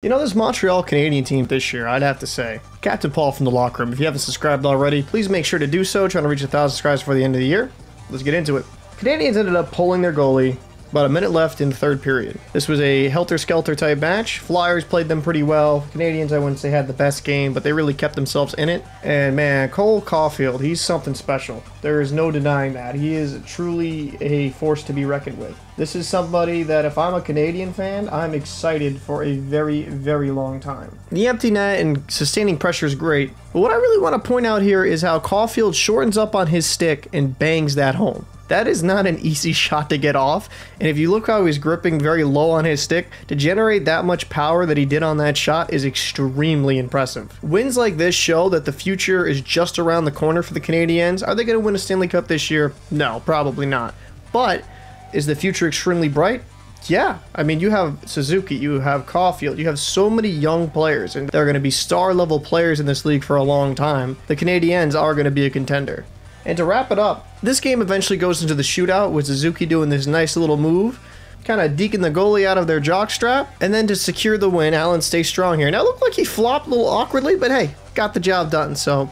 You know, this Montreal Canadian team this year, I'd have to say, Captain Paul from the locker room. If you haven't subscribed already, please make sure to do so. Trying to reach a thousand subscribers before the end of the year. Let's get into it. Canadiens ended up pulling their goalie about a minute left in the third period. This was a helter-skelter type match. Flyers played them pretty well. Canadiens, I wouldn't say had the best game, but they really kept themselves in it. And man, Cole Caufield, he's something special. There is no denying that. He is truly a force to be reckoned with. This is somebody that if I'm a Canadian fan, I'm excited for a very, very long time. The empty net and sustaining pressure is great, but what I really want to point out here is how Caufield shortens up on his stick and bangs that home. That is not an easy shot to get off. And if you look how he's gripping very low on his stick, to generate that much power that he did on that shot is extremely impressive. Wins like this show that the future is just around the corner for the Canadiens. Are they going to win a Stanley Cup this year? No, probably not. But is the future extremely bright? Yeah, I mean, you have Suzuki, you have Caufield, you have so many young players, and they're going to be star level players in this league for a long time. The Canadiens are going to be a contender. And to wrap it up, this game eventually goes into the shootout with Suzuki doing this nice little move, kind of deking the goalie out of their jockstrap, and then to secure the win, Allen stays strong here. Now, it looked like he flopped a little awkwardly, but hey, got the job done. So,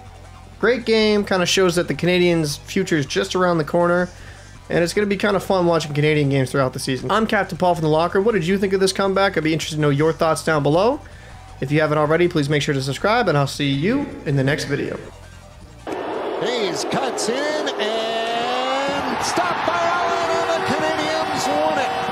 great game, kind of shows that the Canadiens' future is just around the corner. And it's going to be kind of fun watching Canadian games throughout the season. I'm Captain Paul from the Locker. What did you think of this comeback? I'd be interested to know your thoughts down below. If you haven't already, please make sure to subscribe, and I'll see you in the next video. Hayes cuts in and stopped by Allen, and the Canadiens won it.